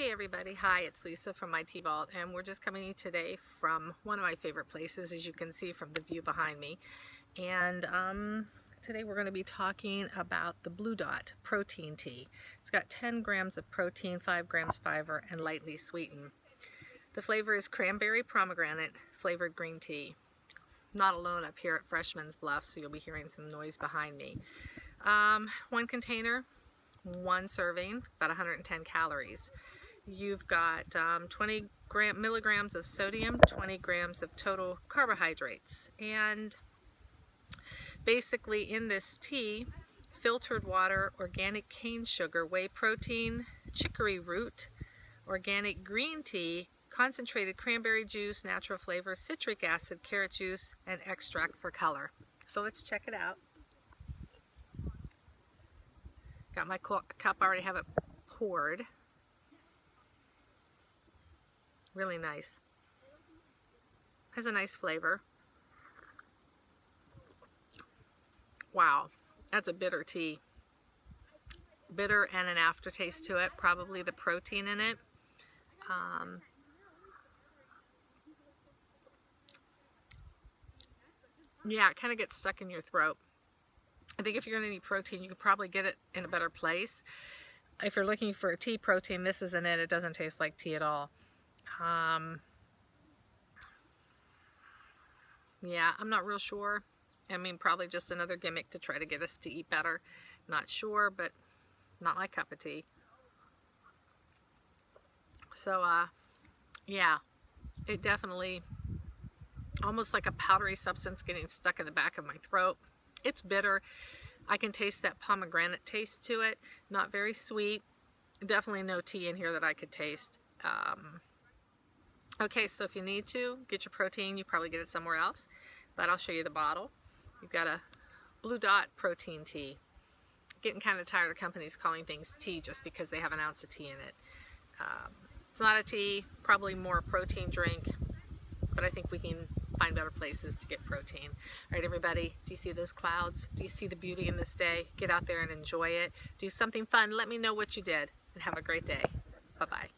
Okay everybody, hi, it's Lisa from My Tea Vault and we're just coming to you today from one of my favorite places as you can see from the view behind me. And um, today we're going to be talking about the Blue Dot protein tea. It's got 10 grams of protein, 5 grams fiber, and lightly sweetened. The flavor is cranberry pomegranate flavored green tea. not alone up here at Freshman's Bluff, so you'll be hearing some noise behind me. Um, one container, one serving, about 110 calories. You've got um, 20 gram, milligrams of sodium, 20 grams of total carbohydrates. And basically in this tea, filtered water, organic cane sugar, whey protein, chicory root, organic green tea, concentrated cranberry juice, natural flavor, citric acid, carrot juice, and extract for color. So let's check it out. Got my cup, I already have it poured. Really nice. Has a nice flavor. Wow, that's a bitter tea. Bitter and an aftertaste to it, probably the protein in it. Um, yeah, it kind of gets stuck in your throat. I think if you're going to need protein, you could probably get it in a better place. If you're looking for a tea protein, this isn't it. It doesn't taste like tea at all. Um, yeah, I'm not real sure. I mean, probably just another gimmick to try to get us to eat better. Not sure, but not my cup of tea. So, uh, yeah, it definitely, almost like a powdery substance getting stuck in the back of my throat. It's bitter. I can taste that pomegranate taste to it. Not very sweet. Definitely no tea in here that I could taste. Um, Okay, so if you need to get your protein, you probably get it somewhere else, but I'll show you the bottle. You've got a Blue Dot protein tea. Getting kind of tired of companies calling things tea just because they have an ounce of tea in it. Um, it's not a tea, probably more a protein drink, but I think we can find better places to get protein. All right, everybody, do you see those clouds? Do you see the beauty in this day? Get out there and enjoy it. Do something fun. Let me know what you did, and have a great day. Bye-bye.